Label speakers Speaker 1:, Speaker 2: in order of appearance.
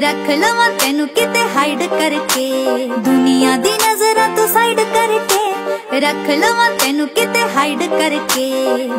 Speaker 1: ਰੱਖ ਲਵਾਂ ਤੈਨੂੰ ਕਿਤੇ ਹਾਈਡ ਕਰਕੇ। ਦੁਨੀਆ ਦੀ ਨਜ਼ਰਾਂ ਤੋਂ ਸਾਈਡ ਕਰਕੇ। ਰੱਖ ਲਵਾਂ ਤੈਨੂੰ ਕਿਤੇ ਹਾਈਡ ਕਰਕੇ।